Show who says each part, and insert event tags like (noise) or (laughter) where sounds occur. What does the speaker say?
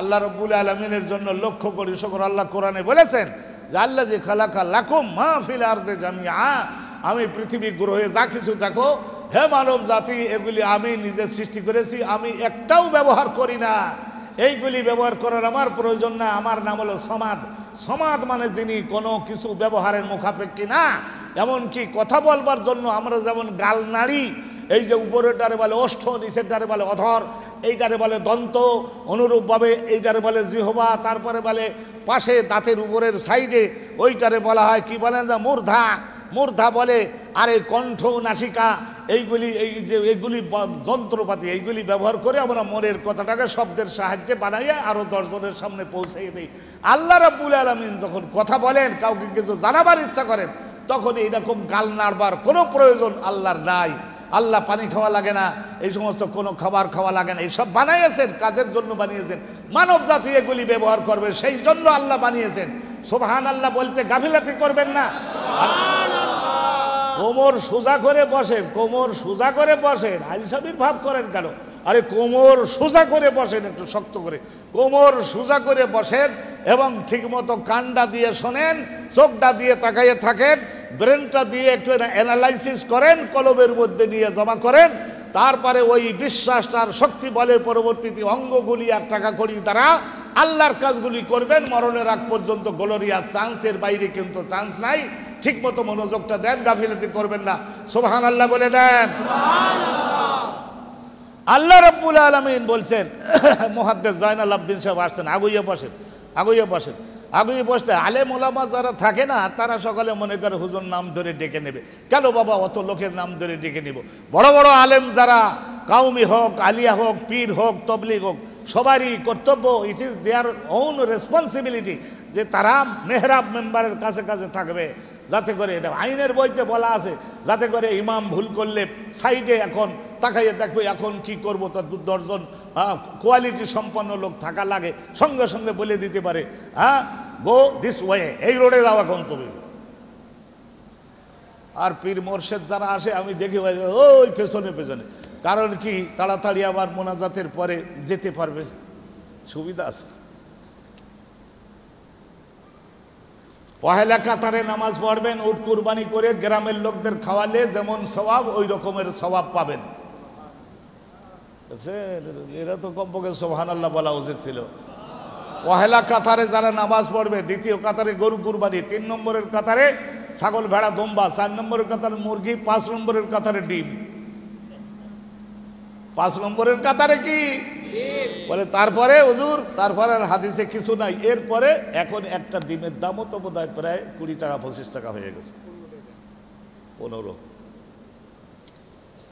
Speaker 1: আল্লাহ রব্বুল আলমিনের জন্য লক্ষ্য করি, শকর আল্লাহ কোরআনে বলেছেন যে, আল্লাহ যে খালাকা লাকুম মা ফিল আর্দে জামিয়া আমি পৃথিবী গ্রহে যা কিছু দেখো, হে মানব জাতি, এগুলি আমি নিজে সৃষ্টি করেছি, আমি একটাও ব্যবহার করি না। এইগুলি ব্যবহার করার আমার প্রয়োজন না আমার নাম হলো সমাদ। সমাদ মানে যিনি কোনো কিছু ব্যবহারের মুখাপেক্ষী না। এমনকি কথা বলবার জন্য আমরা যেমন গাল নাড়ি এই যে উপরের উপরেরটারে বলে ওষ্ঠ নিচেরটারে বলে অধর এইটারে বলে দন্ত, অনুরূপভাবে এইটারে বলে জিহবা, তারপরে বলে পাশে দাঁতের উপরের সাইডে, ওইটারে বলা হয় কি বলেন যে মূর্ধা। মূর্ধা বলে আর কণ্ঠ নাসিকা, এইগুলি, এই যে এইগুলি যন্ত্রপাতি, এইগুলি ব্যবহার করে আমরা মনের কথাটাকে শব্দের সাহায্যে বানাইয়া আরও দশজনের সামনে পৌঁছে দিই। আল্লাহ রাবুল আলমিন যখন কথা বলেন, কাউকে কিছু জানাবার ইচ্ছা করেন, তখন এইরকম গাল নাড়বার কোনো প্রয়োজন আল্লাহর নাই। আল্লাহ পানি খাওয়া লাগে না এই সমস্ত কোনো খাবার খাওয়া লাগে না এইসব বানিয়েছেন কাদের জন্য বানিয়েছেন? মানব জাতি এগুলি ব্যবহার করবে সেই জন্য আল্লাহ বানিয়েছেন। সোভান আল্লাহ বলতে গাফিলাতি করবেন না। কোমর সোজা করে বসেন কোমর সোজা করে বসেন আইসাবির ভাব করেন কেন? আরে কোমর সোজা করে বসেন একটু শক্ত করে। কোমর সোজা করে বসেন এবং ঠিকমতো কান্ডা দিয়ে শোনেন চোখটা দিয়ে তাকাইয়ে থাকেন ব্রেনটা দিয়ে একটু অ্যানালাইসিস করেন কলবের মধ্যে নিয়ে জমা করেন, তারপরে ওই বিশ্বাসটার শক্তি বলে পরবর্তীতে অঙ্গগুলি আর টাকা করি দ্বারা আল্লাহর কাজগুলি করবেন, মরণের আগ পর্যন্ত গোলরিয়া চান্সের বাইরে কিন্তু চান্স নাই ঠিক মতো মনোযোগটা দেন, গাফিলতি করবেন না। সোহান আল্লাহ বলে দেন। আল্লাহ রব্বুল আলমিন বলছেন, (coughs) মোহাদ্দেস জয়নাল আবদিন সাহেব আসছেন আগুইয়ে বসেন আগুইয়ে বসেন। আগুইয়ে বসতে আলেম ওলামা যারা থাকে না, তারা সকালে মনে করে হুজুর নাম ধরে ডেকে নেবে। কেন বাবা, অত লোকের নাম ধরে ডেকে নেব? বড় বড় আলেম যারা কাউমি হোক, আলিয়া হোক, পীর হোক, তবলিগ হোক, সবারই কর্তব্য it is their own responsibility যে তারা মেহরাব মেম্বারের কাছে কাছে থাকবে। যাতে করে এটা আইনের বইতে বলা আছে, যাতে করে ইমাম ভুল করলে সাইডে এখন তাকাইয়ে দেখবে এখন কি করব তার দু দশজন কোয়ালিটি সম্পন্ন লোক থাকা লাগে, সঙ্গে সঙ্গে বলে দিতে পারে হ্যাঁ গো দিস ওয়ে এই রোডে যাওয়া গন্তব্য আর পীর মোর্শেদ যারা আসে, আমি দেখি, ওই পেছনে পেছনে। কারণ কি, তাড়াতাড়ি আবার মোনাজাতের পরে যেতে পারবে? সুবিধা আছে। পহেলা কাতারে নামাজ পড়বেন, উট কুরবানি করে গ্রামের লোকদের খাওয়ালে যেমন স্বভাব ওই রকমের স্বভাব পাবেন? এরা তো কমপক্ষে সোহান আল্লাহ বলা উচিত ছিল। পহেলা কাতারে যারা নামাজ পড়বে, দ্বিতীয় কাতারে গরু কুরবানি, তিন নম্বরের কাতারে ছাগল ভেড়া, দম্বা, চার নম্বরের কাতারে মুরগি, পাঁচ নম্বরের কাতারে ডিম। পাঁচ নম্বরের কাতারে কি? বলে তারপরে হুজুর, তারপরে আর হাদিসে কিছু নাই। এরপরে এখন একটা ডিমের দামও তো বোধ প্রায় কুড়ি টাকা, পঁচিশ টাকা হয়ে গেছে। পনেরো।